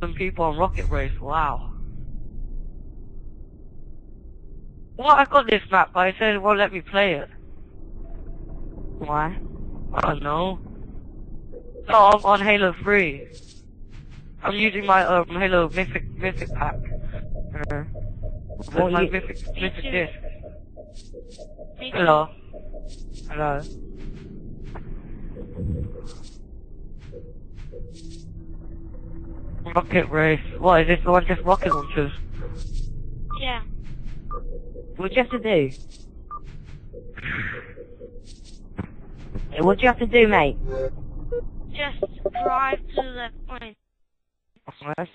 Some people on Rocket Race, wow. Well, I got this map, but it said it won't let me play it. Why? I don't know. No, I'm on Halo 3. I'm using my um, Halo Mythic Mythic pack. Uh, With What my you- Mythic, Me Mythic too. disc. Me too. Hello. Hello. Rocket Race. What, is this the one just rocket launchers? Yeah. what do you have to do? What do you have to do, mate? Just drive to the point. Yes.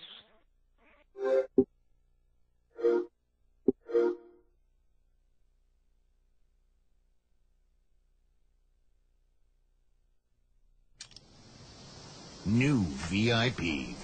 New VIP.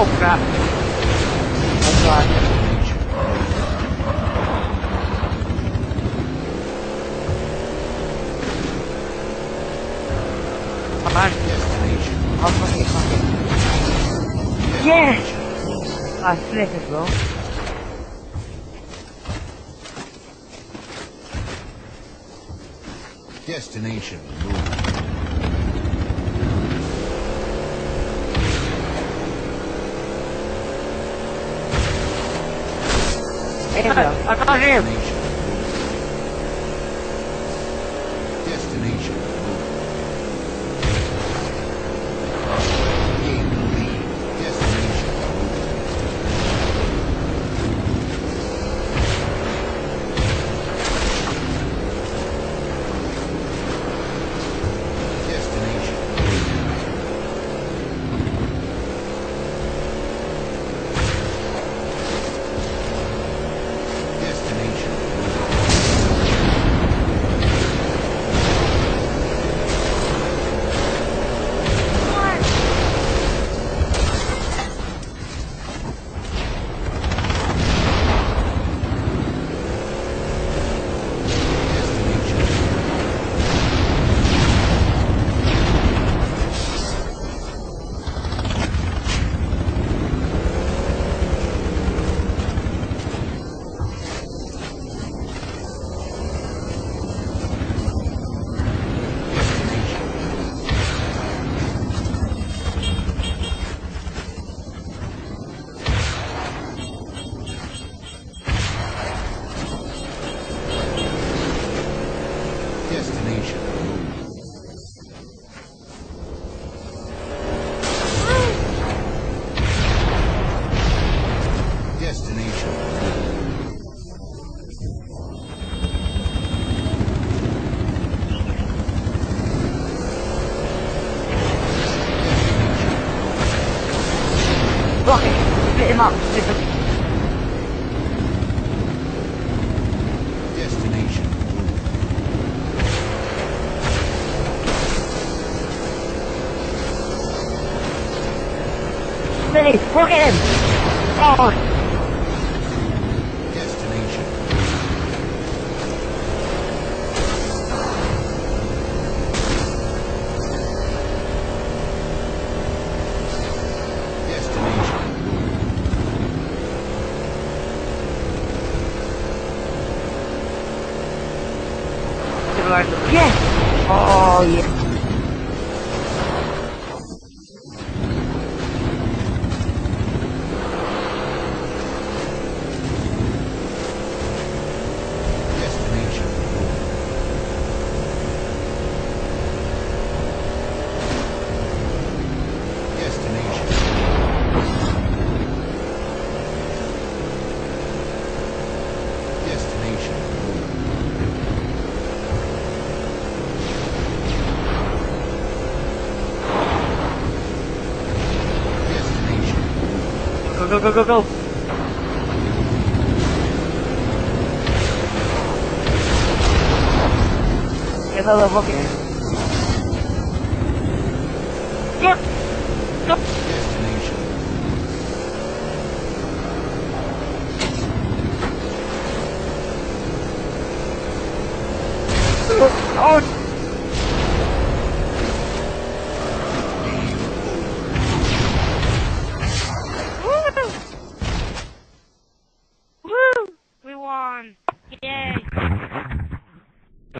Oh crap. That's right. Come on. Destination. I'll fuck it, fuck. Yes! I flip as well. Destination. Ah, tá gente. Rocket! Split him up. Split him. Destination. Him. Rocket him! Oh! Yes! Oh, yeah. Go, go, go, go. Get another rocket. Go! Go!